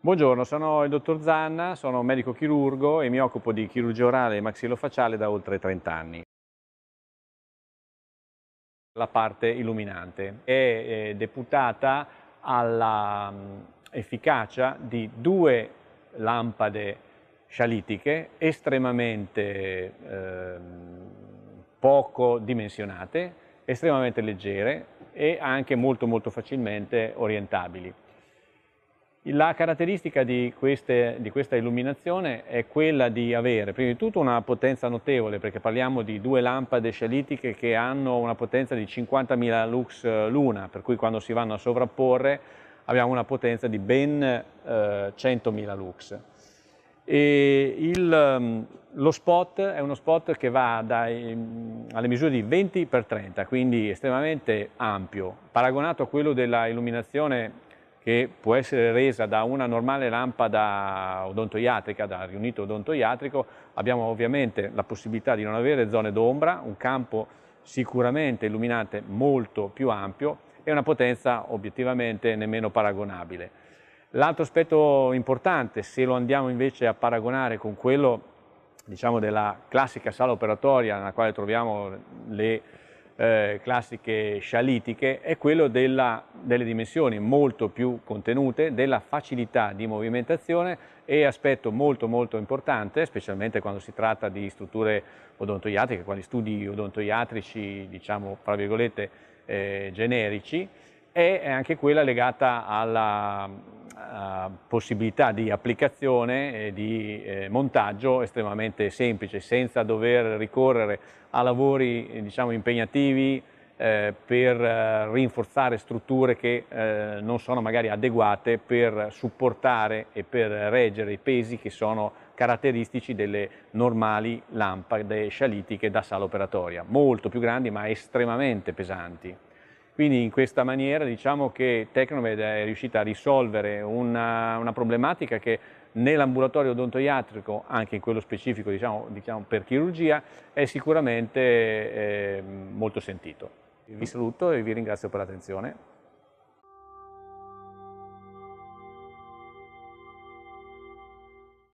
Buongiorno, sono il dottor Zanna, sono medico chirurgo e mi occupo di chirurgia orale e maxillofacciale da oltre 30 anni. La parte illuminante è eh, deputata all'efficacia di due lampade scialitiche estremamente eh, poco dimensionate, estremamente leggere e anche molto molto facilmente orientabili. La caratteristica di, queste, di, questa illuminazione è quella di avere prima di tutto una potenza notevole perché parliamo di due lampade scialitiche che hanno una potenza di 50.000 lux eh, l'una per cui quando si vanno a sovrapporre abbiamo una potenza di ben eh, 100.000 lux. Il, mm, lo spot è uno spot che va dai, mm, alle misure di 20 x 30 quindi estremamente ampio paragonato a quello della illuminazione che può essere resa da una normale lampada odontoiatrica, da riunito odontoiatrico, abbiamo ovviamente la possibilità di non avere zone d'ombra, un campo sicuramente illuminante molto più ampio e una potenza obiettivamente nemmeno paragonabile. L'altro aspetto importante, se lo andiamo invece a paragonare con quello diciamo, della classica sala operatoria nella quale troviamo le eh, classiche scialitiche è quello della, delle dimensioni molto più contenute, della facilità di movimentazione e aspetto molto molto importante, specialmente quando si tratta di strutture odontoiatriche, quali studi odontoiatrici, diciamo, fra virgolette, eh, generici, è anche quella legata alla possibilità di applicazione e di eh, montaggio estremamente semplice, senza dover ricorrere a lavori diciamo, impegnativi eh, per eh, rinforzare strutture che eh, non sono magari adeguate per supportare e per reggere i pesi che sono caratteristici delle normali lampade scialitiche da sala operatoria, molto più grandi ma estremamente pesanti. Quindi in questa maniera diciamo che Tecnomed è riuscita a risolvere una, una problematica che nell'ambulatorio odontoiatrico, anche in quello specifico diciamo, diciamo per chirurgia, è sicuramente eh, molto sentito. Vi saluto e vi ringrazio per l'attenzione.